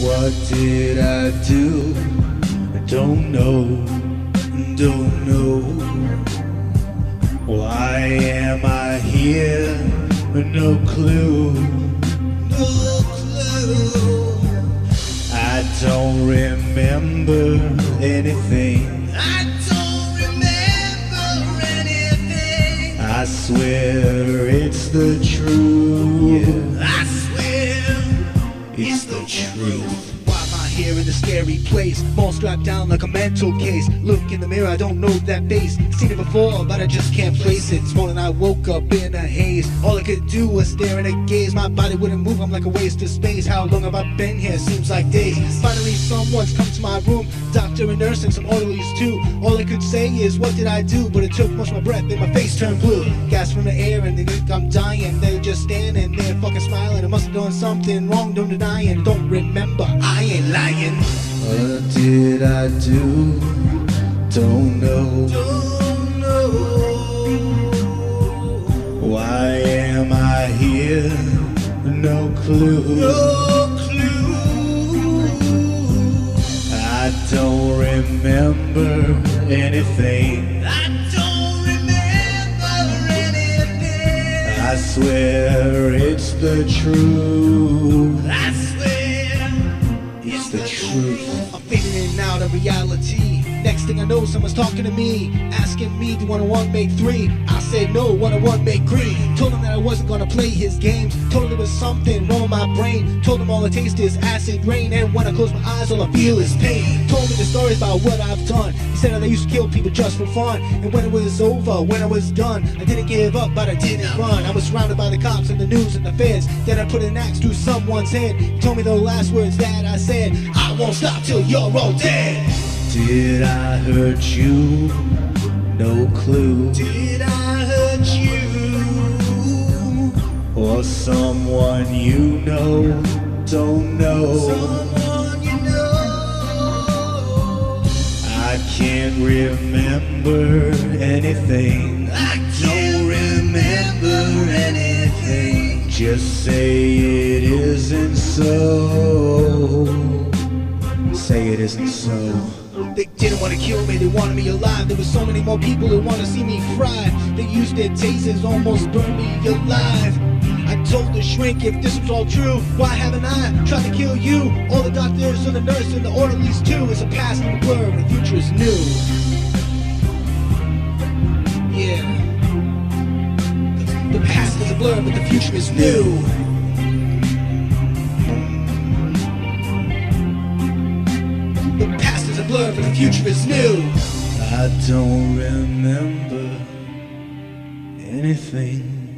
What did I do? I don't know, don't know. Why am I here? No clue, no clue. I don't remember anything. I don't remember anything. I swear it's the truth. I swear It's the truth. Here in a scary place? More strapped down like a mental case. Look in the mirror, I don't know that face. Seen it before, but I just can't place it. This morning I woke up in a haze. All I could do was stare and a gaze. My body wouldn't move, I'm like a waste of space. How long have I been here? Seems like days. Finally, someone's come to my room. Doctor and nurse and some orderlies too. All I could say is, what did I do? But it took much of my breath, and my face turned blue. Gas from the air, and they think I'm dying. They're just standing there, fucking smiling. I must have done something wrong, don't deny it. Don't remember, I ain't lying. What did I do? Don't know. Don't know. Why am I here? No clue. No clue. I don't remember anything. I don't remember anything. I swear it's the truth. I swear It's the truth. In and out of reality. Next thing I know, someone's talking to me, asking me, do one on one make three? I said no, one on one make three. Told him that I wasn't gonna play his games. Told him there was something wrong with my brain. Told him all I taste is acid rain, and when I close my eyes, all I feel is pain. Told me the stories about what I've done. He said that I used to kill people just for fun, and when it was over, when I was done, I didn't give up, but I didn't run. I was surrounded by the cops and the news and the feds. Then I put an axe through someone's head. He told me the last words that I said. I won't stop till you're all dead. Did I hurt you? No clue. Did I hurt you? Or someone you know? Don't know. Someone you know? I can't remember anything. I don't remember anything. Just say it isn't so. Say it isn't so. They didn't want to kill me, they wanted me alive. There were so many more people who want to see me cry. They used their tasers, almost burned me alive. I told the shrink if this was all true, why haven't I tried to kill you? All the doctors and the nurse and the orderlies too. It's a past and a blur, the future is new. Yeah. The past is a blur, but the future is new. Blur, but the future is new. I don't remember anything.